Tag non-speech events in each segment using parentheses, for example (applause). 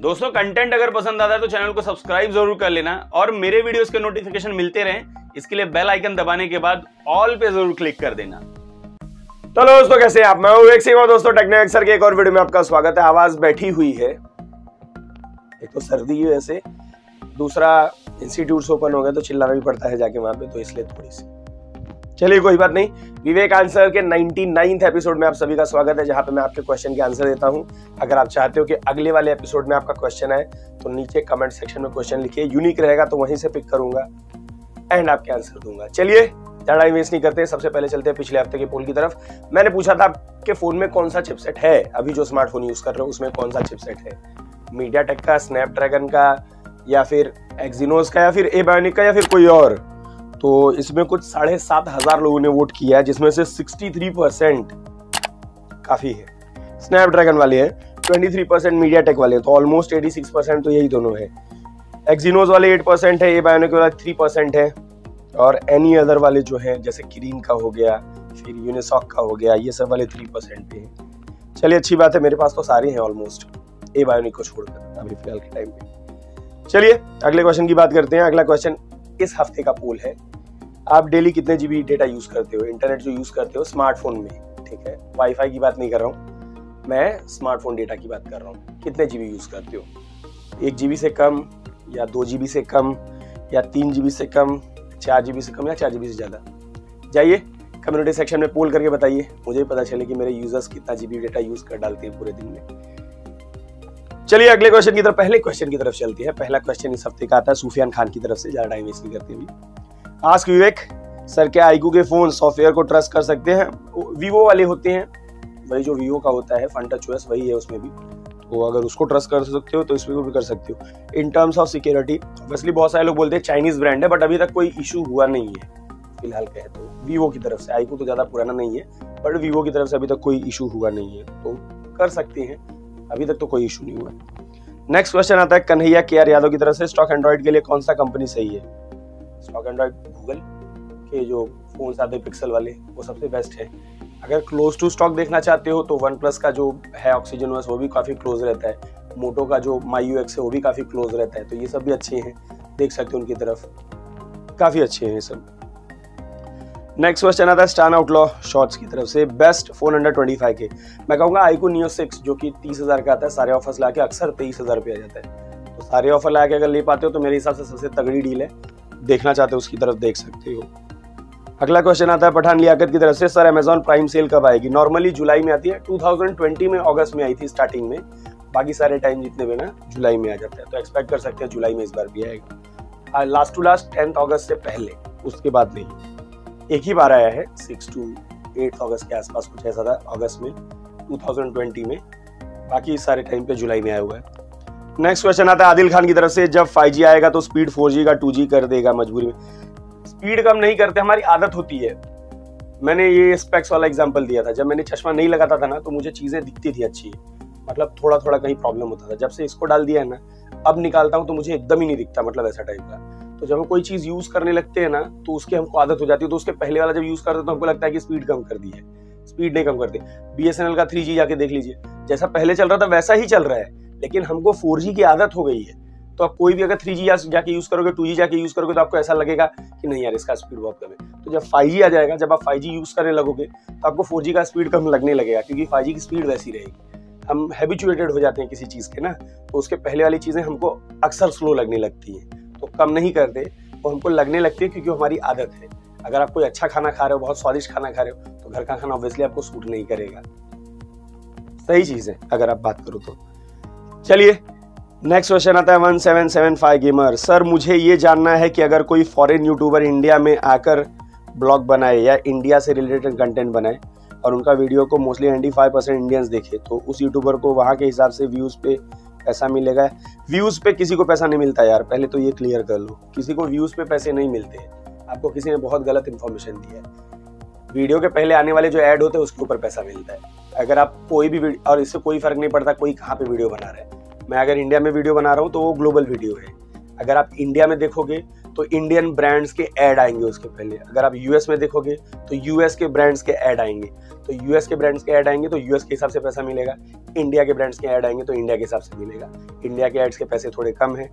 दोस्तों कंटेंट अगर पसंद आता है तो चैनल को सब्सक्राइब ज़रूर कर लेना और मेरे वीडियोस के नोटिफिकेशन मिलते रहें। इसके लिए बेल आइकन दबाने के बाद ऑल पे ज़रूर क्लिक कर देना। तो दोस्तों, कैसे आप? मैं एक सिंह दोस्तों टेक्नो सर के एक और वीडियो में आपका स्वागत है। आवाज़ बैठी हुई है। एक तो सर्दी है वैसे। दूसरा इंस्टीट्यूट ओपन हो गया तो चिल्लाना भी पड़ता है जाके वहाँ पे तो इसलिए थोड़ी सी। चलिए, कोई बात नहीं। विवेक आंसर के 99th एपिसोड में आप सभी का स्वागत है, जहाँ पे मैं आपके क्वेश्चन के आंसर देता हूँ। अगर आप चाहते हो कि अगले वाले एपिसोड में आपका क्वेश्चन आए तो नीचे कमेंट सेक्शन में क्वेश्चन लिखिए। यूनिक रहेगा तो वहीं से पिक करूँगा एंड आपके आंसर दूँगा। चलिए, ज़्यादा वेस्ट नहीं करते, सबसे पहले चलते हैं पिछले हफ़्ते के पोल की तरफ़। मैंने पूछा था आपके फ़ोन में कौन सा चिपसेट है? अभी जो स्मार्टफ़ोन यूज़ कर रहे हो, उसमें कौन सा चिपसेट है? मीडिया का स्नैपड्रैगन का, या फिर एक्जीनोस का, या फिर ए का, या फिर कोई और? तो इसमें कुछ साढ़े सात हज़ार लोगों ने वोट किया है, जिसमें से 63 परसेंट काफ़ी है। स्नैपड्रैगन वाले हैं 23 परसेंट मीडिया टेक वाले हैं तो ऑलमोस्ट 86 परसेंट तो यही दोनों है। एक्जीनोज वाले 8 परसेंट है ए बायोनिक वाले 3 परसेंट है, और एनी अदर वाले जो है, जैसे क्रीन का हो गया, फिर यूनिसॉक का हो गया, ये सब वाले थ्री परसेंट पे हैं। चलिए, अच्छी बात है, मेरे पास तो सारे हैं ऑलमोस्ट ए बायोनिक को छोड़कर, अभी फ़िलहाल के टाइम पे। चलिए, अगले क्वेश्चन की बात करते हैं, अगला क्वेश्चन इस हफ़्ते का पोल है। आप डेली कितने जीबी डेटा यूज़ करते हो? इंटरनेट जो यूज़ करते हो स्मार्टफ़ोन में, ठीक है? वाईफाई की बात नहीं कर रहा हूँ। मैं स्मार्टफ़ोन डेटा की बात कर रहा हूँ। कितने जीबी यूज़ करते हो? एक जीबी से कम, या दो जीबी से कम, या तीन जीबी से कम, चार जीबी से कम, या चार जीबी से ज़्यादा? जाइए कम्युनिटी सेक्शन में पोल करके बताइए। मुझे पता चले कि मेरे यूज़र्स कितना जीबी डेटा यूज़ कर डालते हैं पूरे दिन में। चलिए, अगले क्वेश्चन की तरफ़, पहले क्वेश्चन की तरफ़ चलती है। पहला क्वेश्चन इस हफ़्ते का आता है। सुफियान खान की तरफ़ से, ज़्यादा टाइम नहीं करते अभी। आस्क विवेक सर क्या आईकू के फ़ोन सॉफ्टवेयर को ट्रस्ट कर सकते हैं? वीवो वाले होते हैं। वही जो वीवो का होता है फन टच ओएस वही है उसमें भी। तो अगर उसको ट्रस्ट कर सकते हो तो इसमें को भी कर सकते हो। In terms of security obviously बहुत सारे लोग बोलते हैं चाइनीज़ ब्रांड है बट अभी तक कोई इशू हुआ नहीं है। फ़िलहाल कहे तो वीवो की तरफ़ से। आईकू तो ज़्यादा पुराना नहीं है बट वीवो की तरफ़ से अभी तक कोई इशू हुआ नहीं है। तो कर सकते हैं। अभी तक तो कोई इशू नहीं हुआ। नेक्स्ट क्वेश्चन आता है, कन्हैया के आर यादव की तरफ़ से स्टॉक एंड्रॉइड के लिए कौन सा कंपनी सही है? स्टॉक एंड्रॉइड गूगल के जो फ़ोन आते हैं पिक्सल वाले, वो सबसे बेस्ट है। अगर क्लोज टू स्टॉक देखना चाहते हो तो वन प्लस का जो है ऑक्सीजन वो भी काफ़ी क्लोज रहता है। मोटो का जो माई यू एक्स है, वो भी काफ़ी क्लोज रहता है। तो ये सब भी अच्छे हैं। देख सकते हो उनकी तरफ़। काफ़ी अच्छे हैं ये सब। नेक्स्ट क्वेश्चन आता है स्टान आउटलॉ शॉर्ट्स की तरफ़ से। Best phone under twenty five के। मैं कहूँगा आईको नियो सिक्स जो कि तीस हज़ार का आता है, सारे ऑफर्स ला के अक्सर तेईस हज़ार रुपये आ जाता है। तो सारे ऑफ़र ला के अगर ले पाते हो तो मेरे हिसाब से सबसे तगड़ी डील है। देखना चाहते हो, उसकी तरफ़ देख सकते हो। अगला क्वेश्चन आता है पठान लियाकत की तरफ़ से, सर अमेजॉन प्राइम सेल कब आएगी? नॉर्मली जुलाई में आती है 2020 में अगस्त में आई थी स्टार्टिंग में। बाकी सारे टाइम जितने भी ना, जुलाई में आ जाता है। तो एक्सपेक्ट कर सकते हैं जुलाई में इस बार भी आएगा। Last to last tenth August से पहले, उसके बाद नहीं। एक ही बार आया है सिक्स टू एट अगस्त के आसपास कुछ ऐसा था अगस्त में 2020 में। बाकी सारे टाइम पे जुलाई में आया हुआ है। नेक्स्ट क्वेश्चन आता है आदिल खान की तरफ़ से, जब 5G आएगा तो स्पीड 4G का 2G कर देगा मजबूरी में। स्पीड कम नहीं करते, हमारी आदत होती है। मैंने ये स्पेक्स वाला एग्जांपल दिया था। जब मैंने चश्मा नहीं लगाता था ना तो मुझे चीज़ें दिखती थी अच्छी। मतलब थोड़ा थोड़ा कहीं प्रॉब्लम होता था। जब से इसको डाल दिया है ना, अब निकालता हूँ तो मुझे एकदम ही नहीं दिखता मतलब ऐसा टाइप का। तो जब हम कोई चीज़ यूज़ करने लगते हैं ना तो उसकी हमको आदत हो जाती है। तो उसके पहले वाला जब यूज़ करते तो हमको लगता है कि स्पीड कम कर दी है। स्पीड नहीं कम करते बीएसएनएल का थ्री जाके देख लीजिए। जैसा पहले चल रहा था, वैसा ही चल रहा है। लेकिन हमको फोर की आदत हो गई है। तो आप कोई भी अगर थ्री जी जाके यूज़ करोगे, टू जी जाके यूज़ करोगे तो आपको ऐसा लगेगा कि नहीं यार, इसका स्पीड बहुत कम है। तो जब फाइव जी आ जाएगा, जब आप फाइव जी यूज़ करने लगोगे तो आपको फोर जी का स्पीड कम लगने लगेगा, क्योंकि फाइव जी की स्पीड वैसी रहेगी। हम हैबिचुएटेड हो जाते हैं किसी चीज़ के ना तो उसके पहले वाली चीज़ें हमको अक्सर स्लो लगने लगती हैं। तो कम नहीं करते, वो हमको लगने लगती है क्योंकि हमारी आदत है। अगर आप कोई अच्छा खाना खा रहे हो, बहुत स्वादिष्ट खाना खा रहे हो तो घर का खाना ऑब्वियसली आपको सूट नहीं करेगा। सही चीज़ है, अगर आप बात करो तो। चलिए नेक्स्ट क्वेश्चन आता है one seven seven five gamer sir मुझे ये जानना है कि अगर कोई फॉरेन यूट्यूबर इंडिया में आकर ब्लॉग बनाए या इंडिया से रिलेटेड कंटेंट बनाए और उनका वीडियो को mostly ninety five percent Indians देखे तो उस यूट्यूबर को वहाँ के हिसाब से व्यूज़ पे पैसा मिलेगा? व्यूज़ पे किसी को पैसा नहीं मिलता यार, पहले तो ये क्लियर कर लो। किसी को व्यूज़ पे पैसे नहीं मिलते। आपको किसी ने बहुत गलत इन्फॉर्मेशन दी है। वीडियो के पहले आने वाले जो ऐड होते हैं, उसके ऊपर पैसा मिलता है। अगर आप कोई भी और इससे कोई फ़र्क नहीं पड़ता, कोई कहाँ पे वीडियो बना रहा है। मैं अगर इंडिया में वीडियो बना रहा हूँ तो वो ग्लोबल वीडियो है। अगर आप इंडिया में देखोगे तो इंडियन ब्रांड्स के ऐड आएँगे उसके पहले। अगर आप यूएस में देखोगे तो यूएस के ब्रांड्स के ऐड आएँगे। तो यूएस के ब्रांड्स के ऐड आएँगे तो यूएस के हिसाब से पैसा मिलेगा। इंडिया के ब्रांड्स के ऐड आएँगे तो इंडिया के हिसाब से मिलेगा। इंडिया के एड्स के पैसे थोड़े कम है।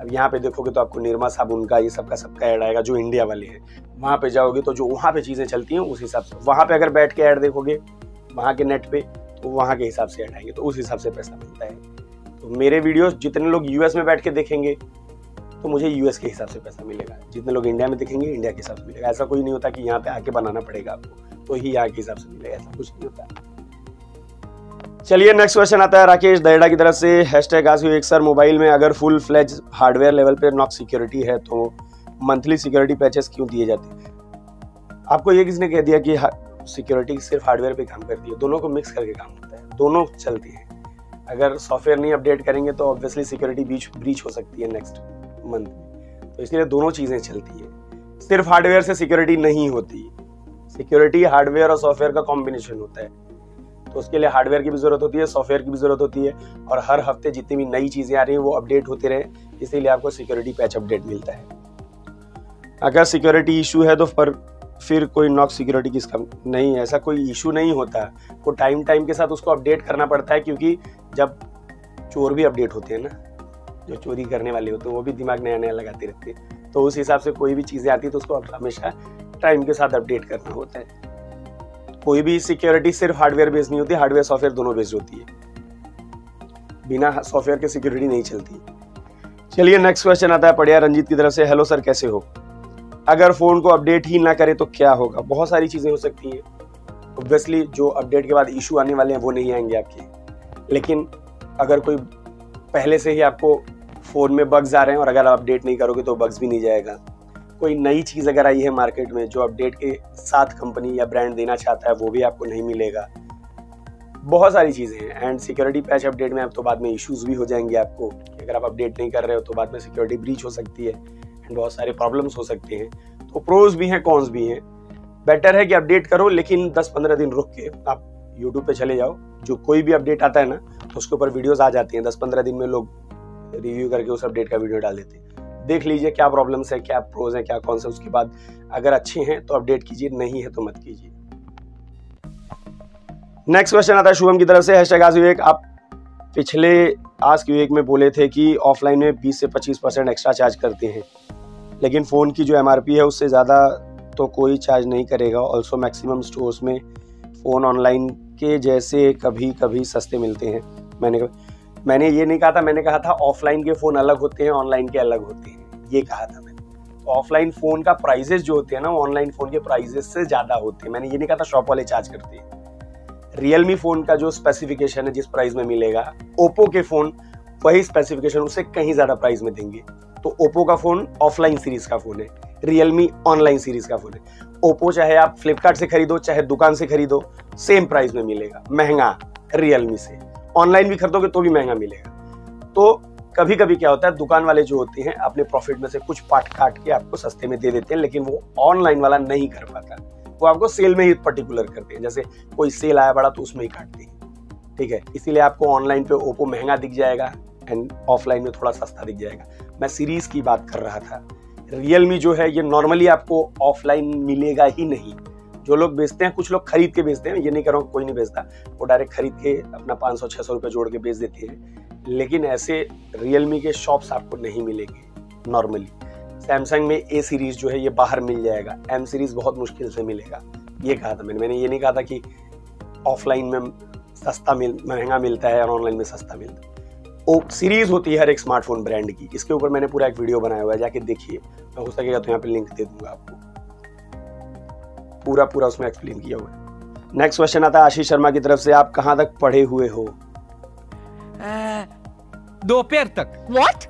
अब यहाँ पे देखोगे तो आपको निर्मा साबुन का ये सबका सबका ऐड आएगा, जो इंडिया वाले हैं। वहाँ पे जाओगे तो जो वहाँ पे चीज़ें चलती हैं, उस हिसाब से। वहाँ पे अगर बैठ के ऐड देखोगे, वहाँ के नेट पे तो वहाँ के हिसाब से ऐड आएँगे तो उस हिसाब से पैसा मिलता है। तो मेरे वीडियोस जितने लोग यूएस में बैठ के देखेंगे तो मुझे यूएस के हिसाब से पैसा मिलेगा। जितने लोग इंडिया में देखेंगे इंडिया के हिसाब से मिलेगा। ऐसा कोई नहीं होता कि यहाँ पे आके बनाना पड़ेगा आपको। तो ही यहाँ के हिसाब से मिलेगा, ऐसा कुछ नहीं होता। चलिए नेक्स्ट क्वेश्चन आता है राकेश दहेड़ा की तरफ़ से। हैशटैग आज एक सर मोबाइल में, अगर फुल फ्लेज हार्डवेयर लेवल पे नॉक सिक्योरिटी है तो मंथली सिक्योरिटी पैचेस क्यों दिए जाते हैं? आपको ये किसने कह दिया कि सिक्योरिटी सिर्फ़ हार्डवेयर पे काम करती है? दोनों को मिक्स करके काम होता है। दोनों चलती है। अगर सॉफ्टवेयर नहीं अपडेट करेंगे तो ऑब्वियसली सिक्योरिटी बीच ब्रीच हो सकती है नेक्स्ट मंथ तो इसलिए दोनों चीज़ें चलती है। सिर्फ़ हार्डवेयर से सिक्योरिटी नहीं होती। सिक्योरिटी हार्डवेयर और सॉफ्टवेयर का कॉम्बिनेशन होता है। तो उसके लिए हार्डवेयर की भी ज़रूरत होती है सॉफ्टवेयर की भी ज़रूरत होती है और हर हफ़्ते जितनी भी नई चीज़ें आ रही हैं, वो अपडेट होते रहे। इसीलिए आपको सिक्योरिटी पैच अपडेट मिलता है। अगर सिक्योरिटी इशू है तो पर फिर कोई नॉक सिक्योरिटी किसका नहीं, ऐसा कोई इशू नहीं होता। को टाइम टाइम के साथ उसको अपडेट करना पड़ता है क्योंकि जब चोर भी अपडेट होते हैं ना, जो चोरी करने वाले होते हैं, वो भी दिमाग नया नया लगाते रहते हैं। तो उस हिसाब से कोई भी चीज़ें आती है तो उसको हमेशा टाइम के साथ अपडेट करना होता है। कोई भी सिक्योरिटी सिर्फ़ हार्डवेयर बेस्ड नहीं होती हार्डवेयर सॉफ्टवेयर दोनों बेस्ड होती है। बिना सॉफ्टवेयर के सिक्योरिटी नहीं चलती। चलिए नेक्स्ट क्वेश्चन आता है, पढ़िया रंजीत की तरफ़ से। हेलो सर कैसे हो? अगर फ़ोन को अपडेट ही ना करे तो क्या होगा? बहुत सारी चीज़ें हो सकती हैं। ऑब्वियसली जो अपडेट के बाद इशू आने वाले हैं, वो नहीं आएँगे आपके। लेकिन अगर कोई पहले से ही आपको फ़ोन में बग्स आ रहे हैं और अगर आप अपडेट नहीं करोगे तो बग्स भी नहीं जाएगा। कोई नई चीज़ अगर आई है मार्केट में, जो अपडेट के साथ कंपनी या ब्रांड देना चाहता है, वो भी आपको नहीं मिलेगा। बहुत सारी चीज़ें हैं एंड सिक्योरिटी पैच अपडेट में आप तो बाद में इश्यूज़ भी हो जाएँगे आपको। अगर आप अपडेट नहीं कर रहे हो तो बाद में सिक्योरिटी ब्रीच हो सकती है। एंड बहुत सारे प्रॉब्लम्स हो सकते हैं। तो प्रोज भी हैं कॉन्स भी हैं। बेटर है कि अपडेट करो, लेकिन 10-15 दिन रुक के आप यूट्यूब पे चले जाओ। जो कोई भी अपडेट आता है ना तो उसके ऊपर वीडियोस आ जाती हैं। दस पंद्रह दिन में लोग रिव्यू करके उस अपडेट का वीडियो डाल देते हैं। देख लीजिए क्या प्रॉब्लम्स है, क्या प्रोज है, क्या कौन से उसके बाद अगर अच्छे हैं तो अपडेट कीजिए, नहीं है तो मत कीजिए। नेक्स्ट क्वेश्चन आता है शुभम की तरफ़ से आज विवेक आप पिछले आज की विवेक में बोले थे कि ऑफलाइन में 20 से 25 परसेंट एक्स्ट्रा चार्ज करते हैं। लेकिन फ़ोन की जो एमआरपी है, उससे ज़्यादा तो कोई चार्ज नहीं करेगा। ऑल्सो मैक्सिमम स्टोर्स में फ़ोन ऑनलाइन के जैसे कभी कभी सस्ते मिलते हैं। मैंने मैंने ये नहीं कहा था, मैंने कहा था ऑफलाइन के फ़ोन अलग होते हैं ऑनलाइन के अलग होते हैं। ये कहा था मैंने। ऑफलाइन फ़ोन का प्राइजेस जो होते हैं ना ऑनलाइन फ़ोन के प्राइजेस से ज़्यादा होते हैं। मैंने ये नहीं कहा था शॉप वाले चार्ज करते हैं। रियलमी फ़ोन का जो स्पेसिफिकेशन है, जिस प्राइस में मिलेगा ओप्पो के फ़ोन वही स्पेसिफिकेशन उससे कहीं ज़्यादा प्राइस में देंगे। तो ओप्पो का फ़ोन ऑफलाइन सीरीज़ का फ़ोन है रियलमी ऑनलाइन सीरीज़ का फ़ोन है। ओप्पो चाहे आप फ्लिपकार्ट से खरीदो, चाहे दुकान से खरीदो सेम प्राइस में मिलेगा, महँगा रियलमी से। ऑनलाइन भी खरीदोगे तो भी महँगा मिलेगा। तो कभी कभी क्या होता है, दुकान वाले जो होते हैं, अपने प्रॉफिट में से कुछ पार्ट काट के आपको सस्ते में दे देते हैं, लेकिन वो ऑनलाइन वाला नहीं कर पाता। वो आपको सेल में ही पर्टिकुलर करते हैं। जैसे कोई सेल आया बड़ा तो उसमें ही काटते हैं। ठीक है? इसीलिए आपको ऑनलाइन पे ओप्पो महँगा दिख जाएगा एंड ऑफलाइन में थोड़ा सस्ता दिख जाएगा। मैं सीरीज़ की बात कर रहा था। रियलमी जो है, ये नॉर्मली आपको ऑफलाइन मिलेगा ही नहीं। जो लोग बेचते हैं, कुछ लोग खरीद के बेचते हैं। ये नहीं कह रहा हूँ कोई नहीं बेचता। वो डायरेक्ट खरीद के अपना पाँच सौ छः सौ रुपये जोड़ के बेच देते हैं। लेकिन ऐसे रियलमी के शॉप्स आपको नहीं मिलेंगे नॉर्मली सैमसंग में ए सीरीज़ जो है ये बाहर मिल जाएगा। एम सीरीज़ बहुत मुश्किल से मिलेगा। ये कहा था मैंने। मैंने ये नहीं कहा था कि ऑफलाइन में सस्ता मिल महँगा मिलता है और ऑनलाइन में सस्ता मिलता है। ओ सीरीज़ होती है हर एक स्मार्टफ़ोन ब्रांड की। इसके ऊपर मैंने पूरा एक वीडियो बनाया हुआ है जाके देखिए। हो सकेगा तो यहाँ पे लिंक दे दूँगा आपको। पूरा पूरा उसमें एक्सप्लेन किया हुआ है। नेक्स्ट क्वेश्चन आता है आशीष शर्मा की तरफ़ से। आप कहाँ तक पढ़े हुए हो? दोपहर तक। व्हाट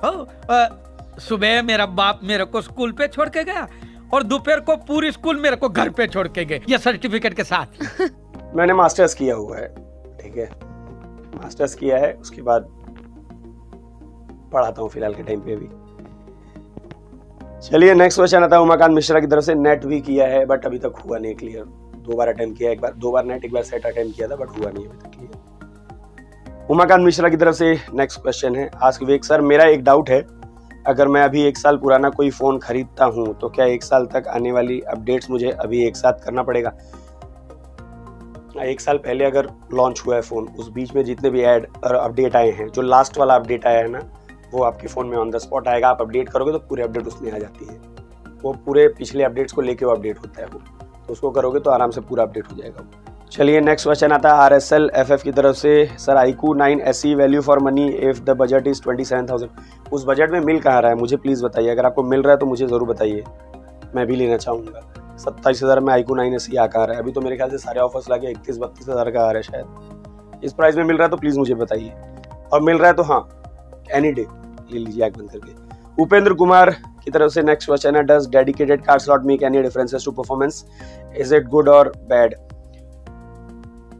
सुबह मेरा बाप मेरे को स्कूल पे छोड़ के गया और दोपहर को पूरी स्कूल मेरे को घर पे छोड़ के गए, ये सर्टिफिकेट के साथ। (laughs) मैंने मास्टर्स किया हुआ है, ठीक है? मास्टर्स किया है, उसके बाद पढ़ाता हूँ फ़िलहाल के टाइम पे अभी। चलिए नेक्स्ट क्वेश्चन आता है उमाकांत मिश्रा की तरफ़ से। नेट भी किया है बट अभी तक हुआ नहीं क्लियर दो बार अटेम्प्ट किया एक बार दो बार नेट एक बार सेट अटेम्प्ट किया था बट हुआ नहीं अभी तक क्लियर उमाकांत मिश्रा की तरफ़ से नेक्स्ट क्वेश्चन है। आज विवेक सर मेरा एक डाउट है। अगर मैं अभी एक साल पुराना कोई फ़ोन खरीदता हूँ तो क्या एक साल तक आने वाली अपडेट्स मुझे अभी एक साथ करना पड़ेगा? एक साल पहले अगर लॉन्च हुआ है फ़ोन उस बीच में जितने भी ऐड और अपडेट आए हैं, जो लास्ट वाला अपडेट आया है ना, वो आपके फ़ोन में ऑन द स्पॉट आएगा। आप अपडेट करोगे तो पूरे अपडेट उसमें आ जाती है। वो पूरे पिछले अपडेट्स को लेके वो अपडेट होता है वो। तो उसको करोगे तो आराम से पूरा अपडेट हो जाएगा चलिए नेक्स्ट क्वेश्चन आता है R S L F F की तरफ़ से। Sir iQOO nine S C value for money if the budget is twenty seven thousand उस बजट में मिल कहाँ रहा है? मुझे प्लीज़ बताइए। अगर आपको मिल रहा है तो मुझे ज़रूर बताइए। मैं भी लेना चाहूँगा। सत्ताईस हज़ार में आईकू नाइन एस सी आ रहा है? अभी तो मेरे ख्याल से सारे ऑफर्स लगे इकतीस बत्तीस हज़ार का आ रहा है शायद। इस प्राइस में मिल रहा है तो प्लीज़ मुझे बताइए। और मिल रहा है तो हाँ एनी डे ले लीजिए आग बंद करके। उपेंद्र कुमार की तरफ़ से नेक्स्ट क्वेश्चन है does dedicated card slot make any differences to performance is it good or bad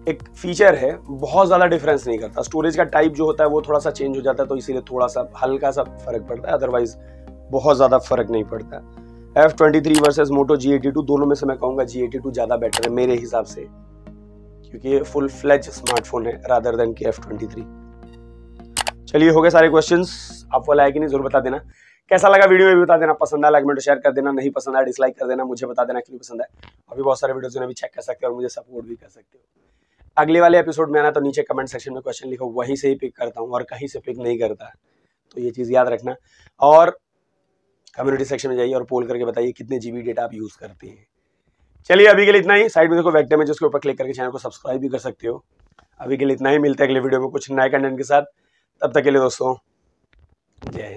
एक फीचर है, बहुत ज़्यादा डिफरेंस नहीं करता। स्टोरेज का टाइप जो होता है, वो थोड़ा सा चेंज हो जाता है तो इसीलिए थोड़ा सा, हल्का सा फ़र्क पड़ता है। अदरवाइज़ बहुत ज़्यादा फ़र्क नहीं पड़ता। F twenty three versus Moto G eighty two दोनों में से मैं कहूँगा जी एटी टू ज़्यादा बेटर है, मेरे हिसाब से। क्योंकि ये फुल फ्लेज स्मार्टफ़ोन है रादर देन की एफ़ ट्वेंटी थ्री चलिए, हो गए सारे क्वेश्चन आपको लाइक नहीं, ज़रूर बता देना। कैसा लगा वीडियो में भी बता देना। पसंद आया लाइक में शेयर कर देना। नहीं पसंद आया डिसलाइक कर देना। मुझे बता देना क्यों पसंद है अभी बहुत सारे वीडियोज़ भी चेक कर सकते हो और मुझे सपोर्ट भी कर सकते हो। अगले वाले एपिसोड में आना तो नीचे कमेंट सेक्शन में क्वेश्चन लिखो, वहीं से ही पिक करता हूँ और कहीं से पिक नहीं करता। तो ये चीज़ याद रखना। और कम्युनिटी सेक्शन में जाइए और पोल करके बताइए कितने जीबी डेटा आप यूज़ करते हैं। चलिए अभी के लिए इतना ही। साइड में देखो वेक्टर में जिसके ऊपर क्लिक करके चैनल को सब्सक्राइब भी कर सकते हो। अभी के लिए इतना ही। मिलता है अगले वीडियो में कुछ नए कंटेंट के साथ। तब तक के लिए दोस्तों, जय हिंद।